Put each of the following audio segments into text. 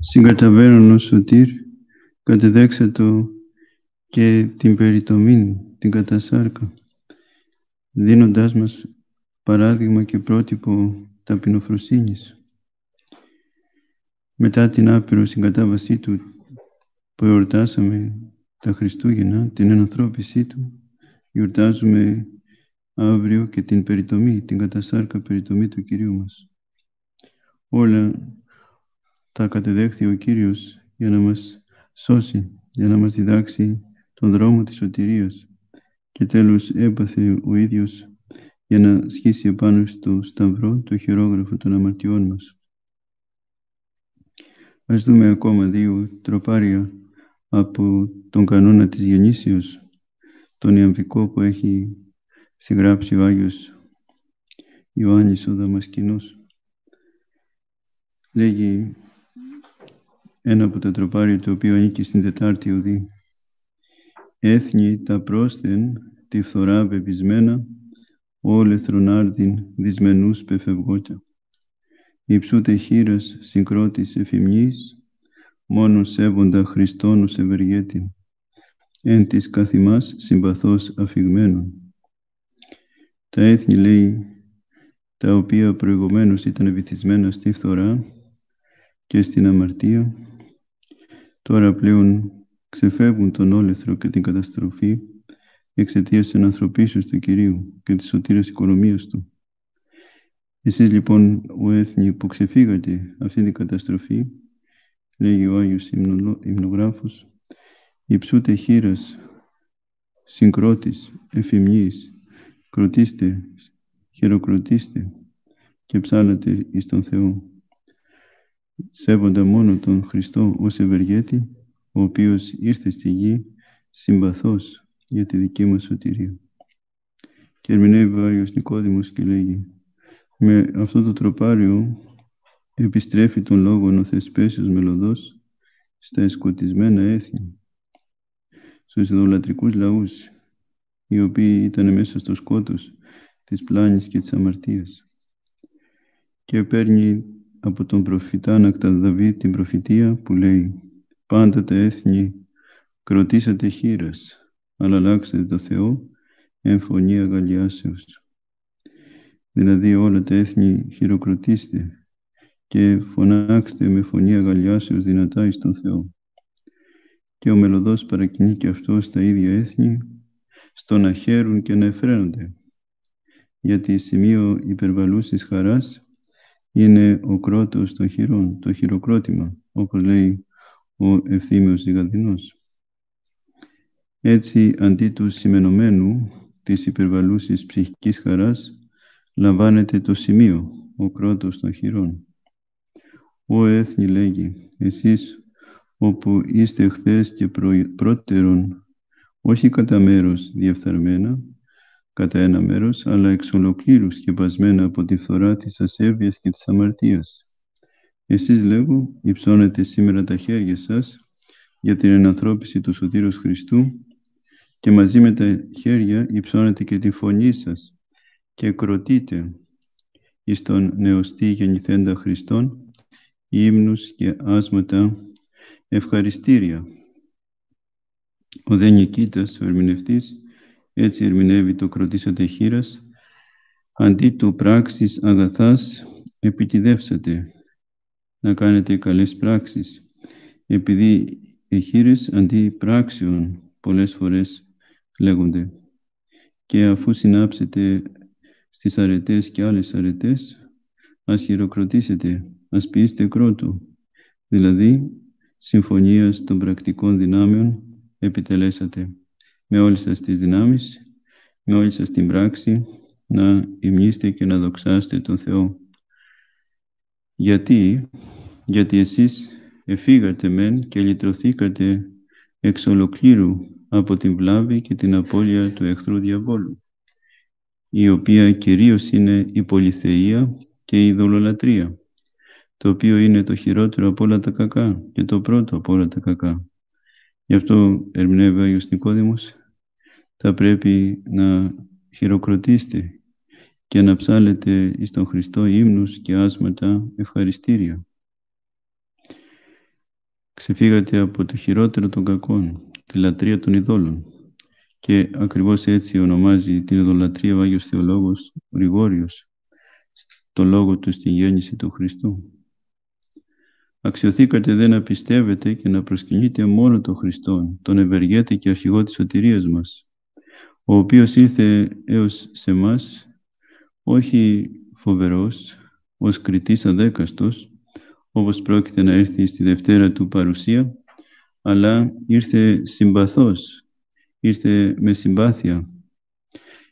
συγκαταβαίνουν ο Σωτήρ, κατεδέξατο και την περιτομή, την κατασάρκα, δίνοντάς μας παράδειγμα και πρότυπο ταπεινοφροσύνης. Μετά την άπειρο συγκατάβασή του που εορτάσαμε τα Χριστούγεννα, την ενανθρώπισή του, γιορτάζουμε αύριο και την περιτομή, την κατασάρκα περιτομή του Κυρίου μας. Όλα τα κατεδέχθη ο Κύριος για να μας σώσει, για να μας διδάξει τον δρόμο της σωτηρίας και τέλος έπαθε ο ίδιος για να σχίσει επάνω στο σταυρό το χειρόγραφο των αμαρτιών μας. Ας δούμε ακόμα δύο τροπάρια από τον κανόνα της γεννήσεως, τον ιαμβικό που έχει συγγράψει ο Άγιος Ιωάννης ο Δαμασκηνός. Λέγει ένα από τα τροπάρια το οποίο ανήκει στην Τετάρτη Οδή. Έθνη τα πρόσθεν τη φθορά πεπισμένα, όλεθρον άρδιν δυσμενούς πεφευγότα. Υψούτε χείρας συγκρότης εφημνής, μόνον σέβοντα Χριστόν ως ευεργέτην, εν της καθημάς συμπαθώς αφηγμένων. Τα έθνη λέει, τα οποία προηγουμένως ήταν βυθισμένα στη φθορά και στην αμαρτία, τώρα πλέον ξεφεύγουν τον όλεθρο και την καταστροφή εξαιτίας της ανθρωπίσεως του Κυρίου και της σωτήρας οικονομίας Του. Εσείς λοιπόν ο έθνη που ξεφύγατε αυτή την καταστροφή, λέγει ο Άγιος Υμνογράφος, υψούτε χείρας, συγκρότης, εφημνής, κροτήστε, χειροκροτήστε και ψάλατε εις τον Θεό. Σέβοντα μόνο τον Χριστό ως ευεργέτη, ο οποίος ήρθε στη γη συμπαθός για τη δική μας σωτηρία. Και ερμηνεύει ο Άγιος Νικόδημος και λέγει με αυτό το τροπάριο επιστρέφει τον λόγο ο Θεσπέσιος Μελωδός στα εσκοτισμένα έθνη, στους ιδωλατρικούς λαούς, οι οποίοι ήταν μέσα στο σκότος της πλάνης και της αμαρτίας. Και παίρνει από τον προφητά Νακτά Δαβίδ την προφητεία που λέει «Πάντα τα έθνη κροτήσατε χείρας, αλλά αλλάξετε το Θεό εν φωνή αγαλιάσεως». Δηλαδή όλα τα έθνη χειροκροτήστε και φωνάξτε με φωνή αγαλιάσεως δυνατά εις τον Θεό. Και ο μελωδός παρακινεί και αυτός στα ίδια έθνη στο να χαίρουν και να εφραίνονται. Γιατί σημείο υπερβαλούσης χαράς είναι ο κρότος των χειρών, το χειροκρότημα, όπως λέει ο ευθύμιος Ζυγαδινός. Έτσι, αντί του σημενωμένου της υπερβαλούσης ψυχικής χαράς, λαμβάνεται το σημείο, ο κρότος των χειρών. Ο έθνη λέγει, εσείς όπου είστε χθες και πρώτερον, όχι κατά μέρος διεφθαρμένα, κατά ένα μέρος, αλλά εξ ολοκλήρους σκεπασμένα από τη φθορά της ασέβειας και της αμαρτίας. Εσείς λέγω, υψώνετε σήμερα τα χέρια σας για την ενανθρώπιση του Σωτήρος Χριστού και μαζί με τα χέρια υψώνετε και τη φωνή σας και κροτείτε εις τον νεοστή γεννηθέντα Χριστόν ύμνους και άσματα ευχαριστήρια. Ο δε Νικήτας, ο ερμηνευτής, έτσι ερμηνεύει το κροτήσατε χείρας, αντί του πράξης αγαθάς επιτιδεύσατε, να κάνετε καλές πράξεις, επειδή οι χείρες αντί πράξεων πολλές φορές λέγονται. Και αφού συνάψετε στις αρετές και άλλες αρετές, ας χειροκροτήσετε, ας ποιήσετε κρότο, δηλαδή συμφωνίας των πρακτικών δυνάμεων επιτελέσατε με όλες σας τις δυνάμεις, με όλη σας την πράξη, να υμνήστε και να δοξάστε τον Θεό. Γιατί, γιατί εσείς εφήγατε μεν και λυτρωθήκατε εξ ολοκλήρου από την βλάβη και την απώλεια του εχθρού διαβόλου η οποία κυρίως είναι η πολυθεία και η ειδωλολατρεία, το οποίο είναι το χειρότερο από όλα τα κακά και το πρώτο από όλα τα κακά. Γι' αυτό ερμηνεύει ο Άγιος Νικόδημος, θα πρέπει να χειροκροτήσετε και να ψάλετε εις τον Χριστό ύμνους και άσματα ευχαριστήρια. Ξεφύγατε από το χειρότερο των κακών, τη λατρεία των ειδόλων. Και ακριβώς έτσι ονομάζει την ειδωλατρία ο Άγιος Θεολόγος Γρηγόριος, το λόγο του στη γέννηση του Χριστού. Αξιοθήκατε δε να πιστεύετε και να προσκυνείτε μόνο τον Χριστόν, τον ευεργέτη και αρχηγό της σωτηρίας μας, ο οποίος ήρθε έως σε μας όχι φοβερός, ως κριτής αδέκαστος, όπως πρόκειται να έρθει στη Δευτέρα του παρουσία, αλλά ήρθε συμπαθός, ήρθε με συμπάθεια,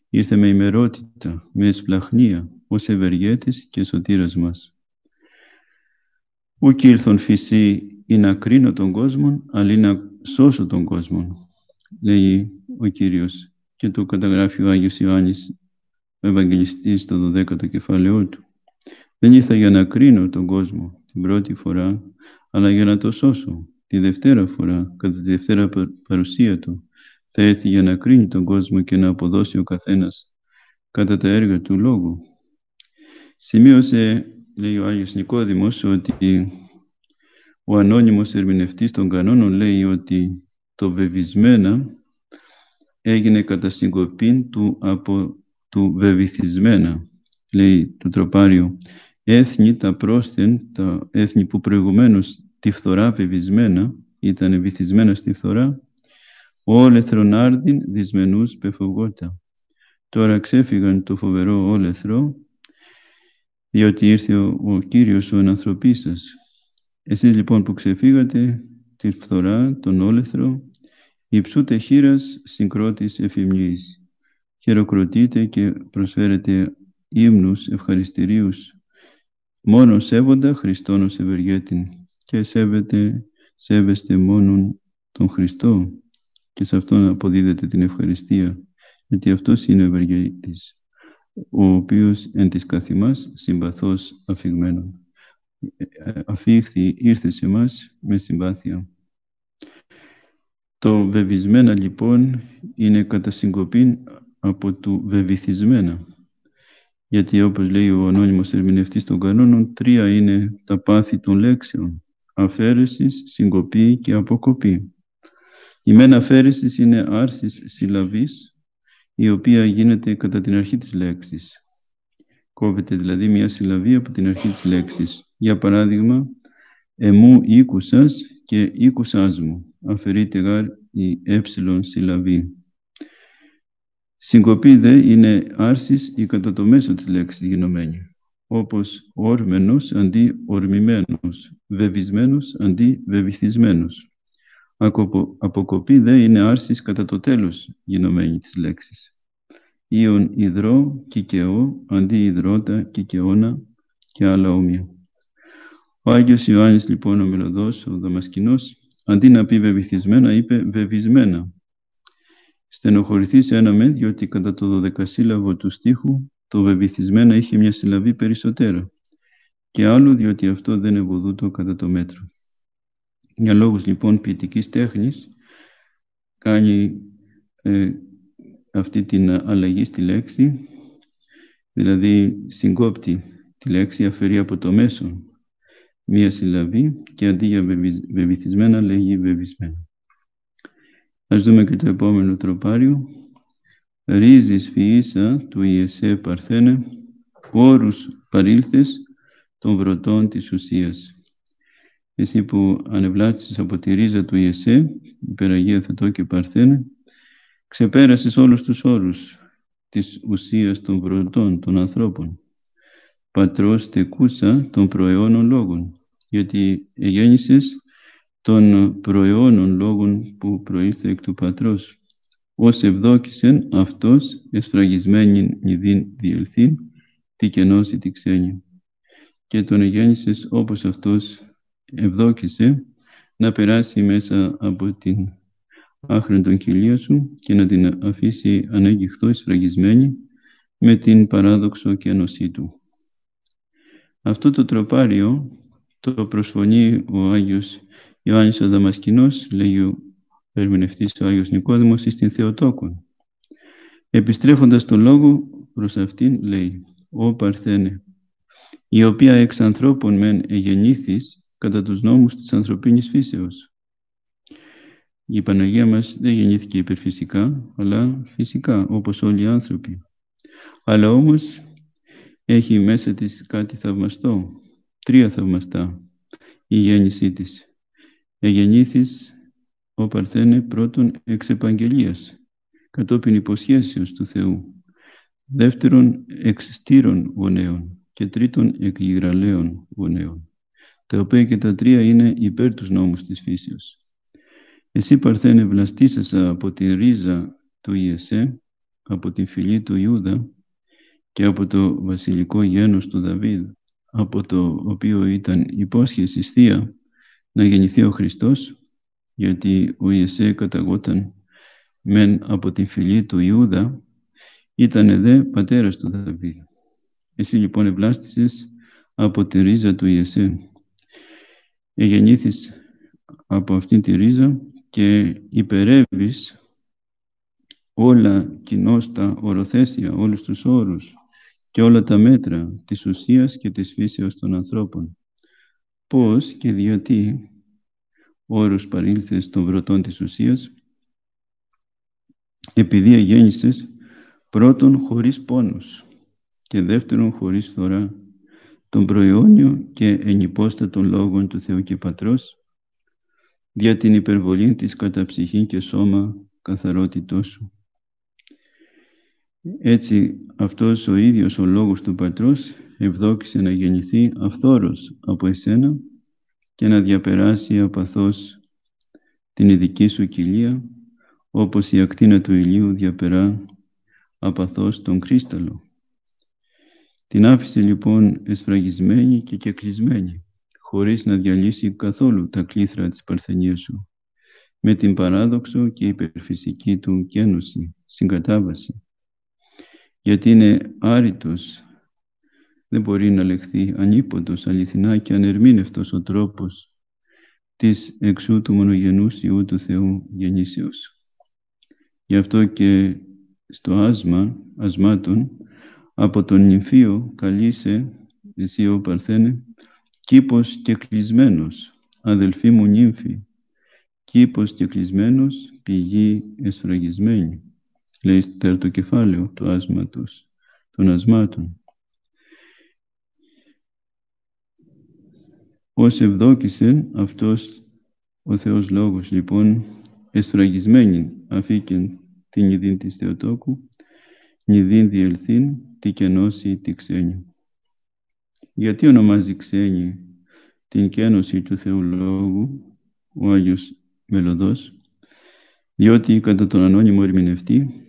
ήρθε με ημερότητα, με εσπλαχνία, ως ευεργέτης και σωτήρας μας. Ουκ ήρθον φυσί ή να κρίνω τον κόσμο, αλλά να σώσω τον κόσμο, λέει ο Κύριος και το καταγράφει ο Άγιος Ιωάννης, ο Ευαγγελιστής στο 12ο κεφάλαιό του. Δεν ήρθα για να κρίνω τον κόσμο την πρώτη φορά, αλλά για να το σώσω τη δευτέρα φορά, κατά τη δευτέρα παρουσία του. Θα έρθει για να κρίνει τον κόσμο και να αποδώσει ο καθένας κατά τα έργα του λόγου. Σημείωσε, λέει ο Άγιος Νικόδημος, ότι ο ανώνυμος ερμηνευτής των κανόνων λέει ότι το βεβισμένα έγινε κατά συγκοπή του από του βεβηθισμένα, λέει το τροπάριο. Έθνη τα πρόσθεν, τα έθνη που προηγουμένως τη φθορά βεβισμένα, ήταν βυθισμένα στη φθορά, όλεθρον άρδιν δυσμενούς πεφογότα. Τώρα ξέφυγαν το φοβερό όλεθρο, διότι ήρθε ο, ο Κύριος ο ανθρωπής σας. Εσείς λοιπόν που ξεφύγατε τη φθορά, τον όλεθρο, υψούτε χείρας συγκρότης εφημνής. Χειροκροτείτε και προσφέρετε ύμνους ευχαριστηρίους μόνο σέβοντα Χριστόν ως ευεργέτην και σέβεται, σέβεστε μόνον τον Χριστό και σε αυτόν αποδίδεται την ευχαριστία γιατί αυτός είναι ο ευεργέτης ο οποίος εν της καθημάς συμπαθώς αφηγμένων αφήχθη, ήρθε σε μας με συμπάθεια. Το βεβισμένα λοιπόν είναι κατά συγκοπή από του βεβηθισμένα. Γιατί όπως λέει ο ανώνυμος ερμηνευτής των κανόνων, τρία είναι τα πάθη των λέξεων. Αφαίρεσης, συγκοπή και αποκοπή. Η μεν αφαίρεσης είναι άρσης συλλαβής, η οποία γίνεται κατά την αρχή της λέξης. Κόβεται δηλαδή μια συλλαβή από την αρχή της λέξης. Για παράδειγμα, εμού οίκουσας και οίκουσάς μου. Αφαιρείται γάρ η ε συλλαβή. Συγκοπή δε είναι άρσης ή κατά το μέσο της λέξης γινωμένη, όπως όρμενος αντί ορμημένος, βεβισμένος αντί βεβηθισμένος. Αποκοπή δε είναι άρσης κατά το τέλος γινωμένη της λέξης. Ήον υδρό, κικαιό, αντί υδρότα, κικαιώνα και άλλα όμοια. Ο Άγιος Ιωάννης λοιπόν ο Μελωδός, ο Δαμασκηνός, αντί να πει βεβηθισμένα, είπε βεβισμένα, Στενοχωρηθεί σε ένα μεν, διότι κατά το δωδεκασύλλαβο του στίχου το βεβηθισμένα είχε μια συλλαβή περισσότερο και άλλο διότι αυτό δεν ευωδούτο κατά το μέτρο. Για λόγους λοιπόν ποιητικής τέχνης κάνει ε, αυτή την αλλαγή στη λέξη, δηλαδή συγκόπτει τη λέξη, αφαιρεί από το μέσο μία συλλαβή και αντί για βεβηθισμένα λέγει βεβισμένα. Ας δούμε και το επόμενο τροπάριο. Ρίζης φυΐσα του Ιεσέ Παρθένε, όρους παρήλθες των βρωτών της ουσίας. Εσύ που ανεβλάστησες από τη ρίζα του Ιεσέ, υπεραγία Θετό και Παρθένε, ξεπέρασες όλους τους όρους της ουσίας των βρωτών των ανθρώπων. Πατρός τεκούσα των προαιώνων λόγων, γιατί γέννησες των προαιώνων λόγων που προήλθε εκ του Πατρός. Ως ευδόκησεν αυτός εσφραγισμένη νηδήν διελθήν, τι κενώσει τη ξένη. Και τον εγέννησες όπως αυτός ευδόκησε να περάσει μέσα από την άχρη των κοιλία σου και να την αφήσει ανέγγιχτό εσφραγισμένη με την παράδοξο κένωσή του. Αυτό το τροπάριο το προσφωνεί ο Άγιος Ιωάννης ο Δαμασκηνός, λέγει ο ερμηνευτής ο Άγιος Νικόδημος, στην Θεοτόκον. Επιστρέφοντας το λόγο προς αυτήν, λέει, «Ω Παρθένε, η οποία εξ ανθρώπων μεν εγεννήθης, κατά τους νόμους της ανθρωπίνης φύσεως. Η Παναγία μας δεν γεννήθηκε υπερφυσικά, αλλά φυσικά, όπως όλοι οι άνθρωποι. Αλλά όμως έχει μέσα της κάτι θαυμαστό, τρία θαυμαστά, η γέννησή της. Εγεννήθης ο Παρθένε πρώτον εξ επαγγελίας, κατόπιν υποσχέσεως του Θεού. Δεύτερον, εξ στήρων γονέων και τρίτον, εκ γυγραλαίων γονέων, τα οποία και τα τρία είναι υπέρ τους νόμους της φύσεως. Εσύ Παρθένε βλαστήσασα από τη ρίζα του Ιεσέ, από τη φυλή του Ιούδα και από το βασιλικό γένος του Δαβίδ, από το οποίο ήταν υπόσχεση θεία να γεννηθεί ο Χριστός, γιατί ο Ιεσέ καταγόταν μεν από τη φυλή του Ιούδα, ήταν δε πατέρας του Δαβίδ. Εσύ λοιπόν ευλάστησες από τη ρίζα του Ιεσέ. Εγεννήθης από αυτήν τη ρίζα και υπερεύεις όλα κοινώστα οροθέσια, όλους τους όρους και όλα τα μέτρα της ουσίας και της φύσεως των ανθρώπων. Πώς και διότι όρους παρήλθες των βρωτών της ουσίας, επειδή εγέννησες πρώτον χωρίς πόνους και δεύτερον χωρίς φθορά, τον προαιώνιο και ενυπόστατον λόγων του Θεού και Πατρός, για την υπερβολή της κατά ψυχή και σώμα καθαρότητός σου. Έτσι αυτός ο ίδιος ο λόγος του Πατρός ευδόκησε να γεννηθεί αυθόρος από εσένα και να διαπεράσει απαθώς την ειδική σου κοιλία όπως η ακτίνα του ηλίου διαπερά απαθώς τον κρίσταλο. Την άφησε λοιπόν εσφραγισμένη και κεκλεισμένη χωρίς να διαλύσει καθόλου τα κλήθρα της παρθενίας σου με την παράδοξο και υπερφυσική του κένωση, συγκατάβαση γιατί είναι άρρητος, δεν μπορεί να λεχθεί ανίποτος, αληθινά και ανερμήνευτος ο τρόπος της εξού του μονογενούς Υιού του Θεού γεννήσεως. Γι' αυτό και στο άσμα, ασμάτων, από τον νυμφίο καλείσαι, εσύ ο Παρθένε, κήπος και κλεισμένος, αδελφή μου νύμφη, κήπος και κλεισμένος, πηγή εσφραγισμένη λέει στο τέταρτο κεφάλαιο τους άσματος, των ασμάτων. Ως ευδόκησε αυτός ο Θεός Λόγος, λοιπόν, εσφραγισμένη αφήκεν την ειδήν της Θεοτόκου, νηδήν διελθήν, τη κενώση τη ξένη. Γιατί ονομάζει ξένη την κένωση του Θεού Λόγου, ο Άγιος Μελωδός, διότι κατά τον ανώνυμο ερμηνευτή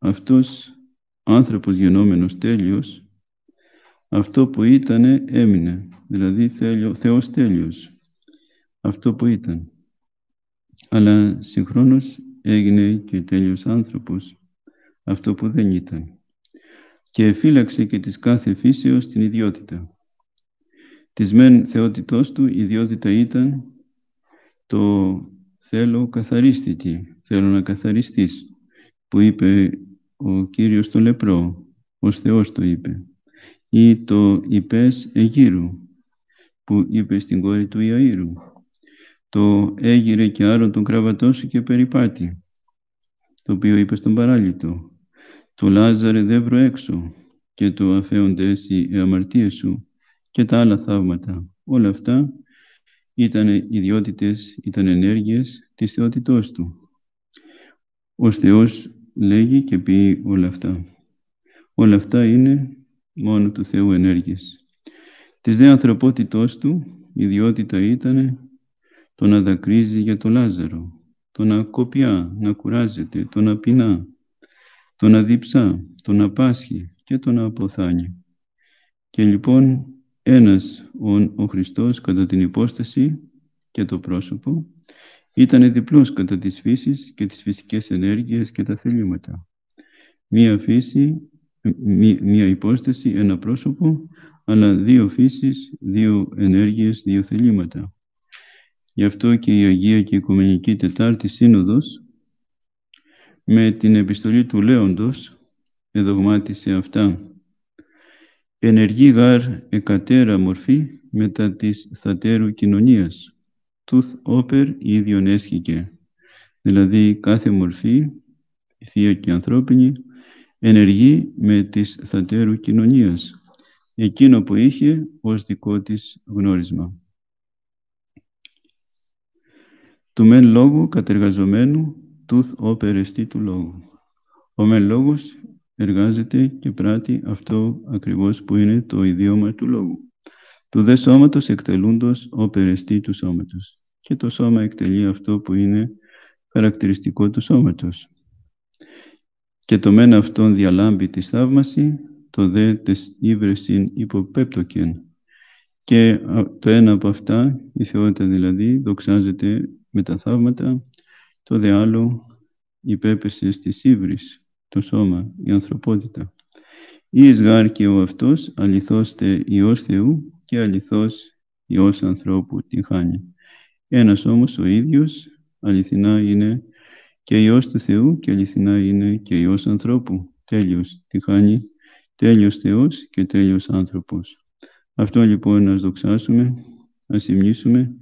αυτός άνθρωπος γενόμενος τέλειος, αυτό που ήτανε έμεινε, δηλαδή θέλιο, Θεός τέλειος, αυτό που ήταν. Αλλά συγχρόνως έγινε και τέλειος άνθρωπος, αυτό που δεν ήταν. Και φύλαξε και της κάθε φύσεως την ιδιότητα. Της μεν θεότητός του η ιδιότητα ήταν το θέλω καθαρίστητη, θέλω να καθαριστείς, που είπε ο Κύριος το λεπρό, ως Θεός το είπε, ή το είπες Αιγύρου, που είπες στην κόρη του Ιαΐρου, το έγειρε και άρο τον κραβατό σου και περιπάτη, το οποίο είπες στον παράλυτο, το Λάζαρε δεύρο έξω και το αφέονται εσύ οι αμαρτίες σου και τα άλλα θαύματα. Όλα αυτά ήταν ιδιότητες, ήταν ενέργειες της θεότητός του. Ο Θεός λέγει και πει όλα αυτά. Όλα αυτά είναι μόνο του Θεού ενέργειες. Της δε ανθρωπότητός του η ιδιότητα ήταν το να δακρύζει για το Λάζαρο, το να κοπιά, να κουράζεται, το να πεινά, το να διψά, το να πάσχει και το να αποθάνει. Και λοιπόν ένας ο, ο Χριστός κατά την υπόσταση και το πρόσωπο ήταν διπλός κατά της φύσης και τις φυσικές ενέργειες και τα θελήματα. Μία φύση, μία υπόσταση, ένα πρόσωπο, αλλά δύο φύσεις, δύο ενέργειες, δύο θελήματα. Γι' αυτό και η Αγία και η Οικουμενική Τετάρτη Σύνοδος με την επιστολή του Λέοντος εδογμάτισε αυτά. Ενεργή γάρ εκατέρα μορφή μετά της θατέρου κοινωνίας. Τούθ όπερ ίδιον έσχηκε. Δηλαδή κάθε μορφή, θεία και ανθρώπινη, ενεργεί με της θατέρου κοινωνίας, εκείνο που είχε ως δικό της γνώρισμα. Του μεν λόγου κατεργαζομένου, τούθ όπερ εστί του λόγου. Ο μεν λόγος εργάζεται και πράττει αυτό ακριβώς που είναι το ιδίωμα του λόγου. Του δε σώματος εκτελούντος ο περαιστή του σώματος. Και το σώμα εκτελεί αυτό που είναι χαρακτηριστικό του σώματος. Και το μεν αυτόν διαλάμπει τη θαύμαση, το δε τες ύβρεσιν υποπέπτοκεν. Και το ένα από αυτά, η θεότητα δηλαδή, δοξάζεται με τα θαύματα, το δε άλλο υπέπεσε στις ύβρις το σώμα, η ανθρωπότητα. Ή γάρ και ο αυτός αληθώστε Υιός Θεού και αληθώς Υιός ανθρώπου την χάνει. Ένας όμως ο ίδιος αληθινά είναι και Υιός του Θεού και αληθινά είναι και Υιός ανθρώπου. Τέλειος τη χάνει, τέλειος Θεός και τέλειος άνθρωπος. Αυτό λοιπόν να δοξάσουμε, να σημνήσουμε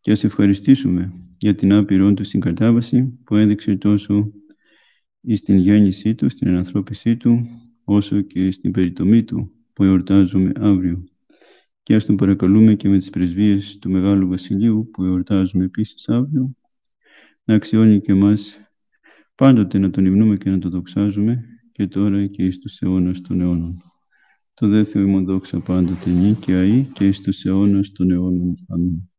και ας ευχαριστήσουμε για την άπειρον του συγκατάβαση που έδειξε τόσο στην γέννησή του, στην ενανθρώπισή του, όσο και στην περιτομή του που εορτάζουμε αύριο. Και ας τον παρακαλούμε και με τις πρεσβείες του Μεγάλου Βασιλείου που εορτάζουμε επίσης αύριο, να αξιώνει και εμάς πάντοτε να τον υμνούμε και να τον δοξάζουμε και τώρα και εις τους αιώνας των αιώνων. Το δε Θεό ημών δόξα πάντοτε νη και αεί και εις τους αιώνας των αιώνων. Αμήν.